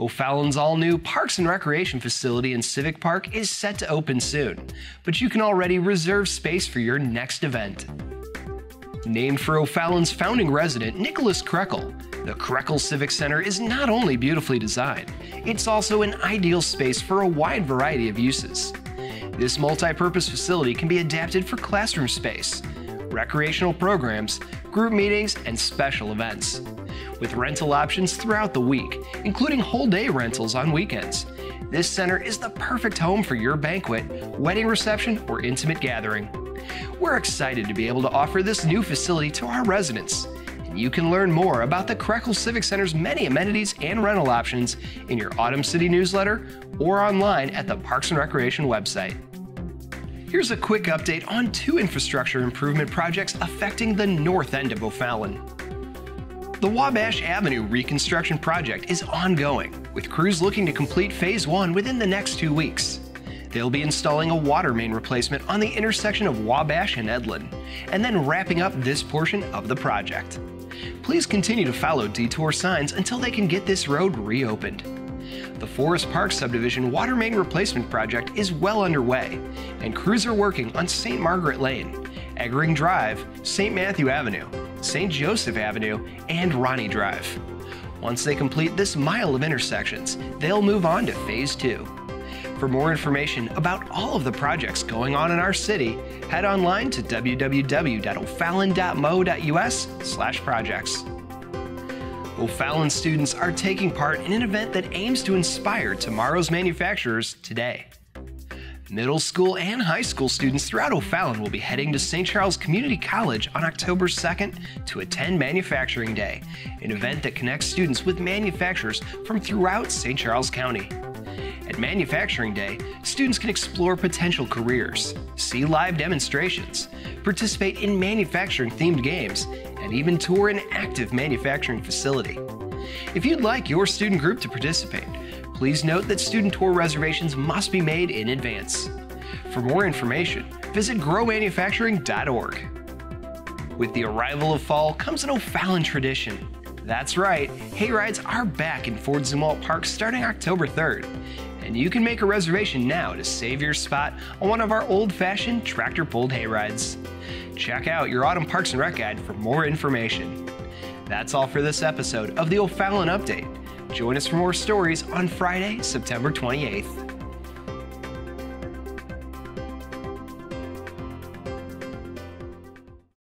O'Fallon's all new Parks and Recreation facility in Civic Park is set to open soon, but you can already reserve space for your next event. Named for O'Fallon's founding resident, Nicholas Krekel, the Krekel Civic Center is not only beautifully designed, it's also an ideal space for a wide variety of uses. This multi-purpose facility can be adapted for classroom space, recreational programs, group meetings, and special events. With rental options throughout the week, including whole day rentals on weekends, this center is the perfect home for your banquet, wedding reception, or intimate gathering. We're excited to be able to offer this new facility to our residents. And you can learn more about the Krekel Civic Center's many amenities and rental options in your Autumn City newsletter or online at the Parks and Recreation website. Here's a quick update on two infrastructure improvement projects affecting the north end of O'Fallon. The Wabash Avenue reconstruction project is ongoing, with crews looking to complete Phase 1 within the next two weeks. They'll be installing a water main replacement on the intersection of Wabash and Edlin, and then wrapping up this portion of the project. Please continue to follow detour signs until they can get this road reopened. The Forest Park subdivision water main replacement project is well underway, and crews are working on St. Margaret Lane, Eggering Drive, St. Matthew Avenue, St. Joseph Avenue, and Ronnie Drive. Once they complete this mile of intersections, they'll move on to Phase 2. For more information about all of the projects going on in our city, head online to www.o'fallon.mo.us/projects. O'Fallon students are taking part in an event that aims to inspire tomorrow's manufacturers today. Middle school and high school students throughout O'Fallon will be heading to St. Charles Community College on October 2nd to attend Manufacturing Day, an event that connects students with manufacturers from throughout St. Charles County. At Manufacturing Day, students can explore potential careers, see live demonstrations, participate in manufacturing themed games, and even tour an active manufacturing facility. If you'd like your student group to participate, please note that student tour reservations must be made in advance. For more information, visit growmanufacturing.org. With the arrival of fall comes an O'Fallon tradition. That's right, hayrides are back in Fort Zumwalt Park starting October 3rd and you can make a reservation now to save your spot on one of our old-fashioned tractor-pulled hayrides. Check out your Autumn Parks and Rec guide for more information. That's all for this episode of the O'Fallon Update. Join us for more stories on Friday, September 28th.